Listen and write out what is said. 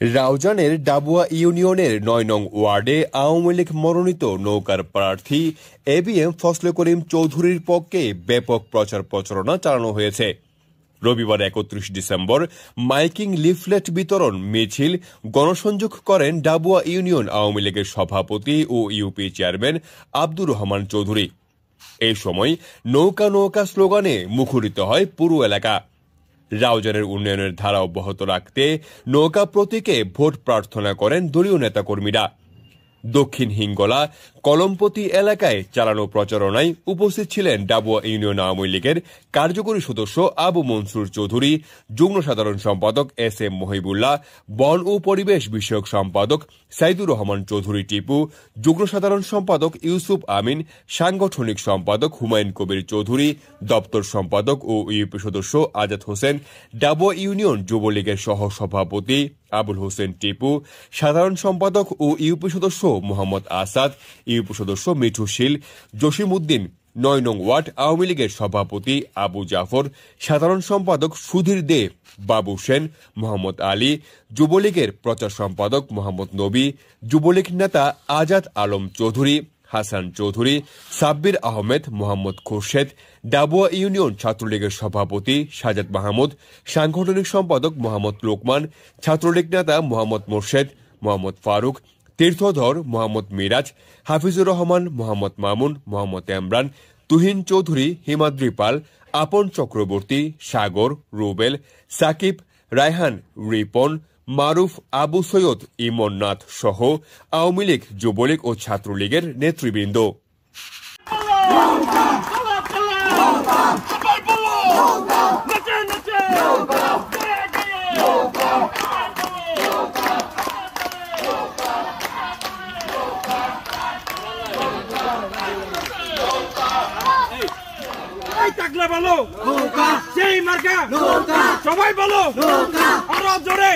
রাউজানের ডাবুয়া ইউনিয়নের নয় নং ওয়ার্ডে আওয়ামী লীগ মনোনীত নৌকার প্রার্থী এবিএম ফসলে করিম চৌধুরীর পক্ষে ব্যাপক প্রচার প্রচারণা চালানো হয়েছে। রবিবার একত্রিশ ডিসেম্বর মাইকিং লিফলেট বিতরণ মিছিল গণসংযোগ করেন ডাবুয়া ইউনিয়ন আওয়ামী লীগের সভাপতি ও ইউপি চেয়ারম্যান আব্দুর রহমান চৌধুরী। এই সময় নৌকা নৌকা স্লোগানে মুখরিত হয় পুরো এলাকা। রাউজানের উন্নয়নের ধারা অব্যাহত রাখতে নৌকা প্রতীকে ভোট প্রার্থনা করেন দলীয় নেতাকর্মীরা। দক্ষিণ হিঙ্গলা, কলমপতি এলাকায় চালানো প্রচারণায় উপস্থিত ছিলেন ডাবুয়া ইউনিয়ন আওয়ামী লীগের কার্যকরী সদস্য আবু মনসুর চৌধুরী, যুগ্ম সাধারণ সম্পাদক এস এম মহিবুল্লাহ, বন ও পরিবেশ বিষয়ক সম্পাদক সাইদুর রহমান চৌধুরী টিপু, যুগ্ম সাধারণ সম্পাদক ইউসুফ আমিন, সাংগঠনিক সম্পাদক হুমায়ুন কবির চৌধুরী, দপ্তর সম্পাদক ও ইউপি সদস্য আজাদ হোসেন, ডাবুয়া ইউনিয়ন যুবলীগের সহ সভাপতি আবুল হোসেন টিপু, সাধারণ সম্পাদক ও ইউপি সদস্য মোহাম্মদ আসাদ, ইউপি সদস্য মিঠু শীল জসিম উদ্দিন নয় নং ওয়ার্ড, আওয়ামী লীগের সভাপতি আবু জাফর, সাধারণ সম্পাদক সুধীর দে, বাবু সেন, মোহাম্মদ আলী, যুবলীগের প্রচার সম্পাদক মোহাম্মদ নবী, যুবলীগ নেতা আজাদ আলম চৌধুরী হাসান চৌধুরী, সাব্বির আহমেদ, মোহাম্মদ খোরশেদ, ডাবুয়া ইউনিয়ন ছাত্রলীগের সভাপতি সাজাদ মাহমুদ, সাংগঠনিক সম্পাদক মোহাম্মদ লোকমান, ছাত্রলীগ নেতা মোহাম্মদ মোর্শেদ, মোহাম্মদ ফারুক, তীর্থধর মোহাম্মদ মিরাজ, হাফিজুর রহমান, মোহাম্মদ মামুন, মোহাম্মদ এমরান তুহিন চৌধুরী, হিমাদ্রি পাল, আপন চক্রবর্তী, সাগর, রুবেল, সাকিব, রায়হান, রিপন মারুফ আবু সৈয়দ ইমন নাথ সহ আওয়ামী লীগ যুবলীগ ও ছাত্রলীগের নেতৃবৃন্দ। সেই মার্কা। সবাই বলো। আরও জোরে।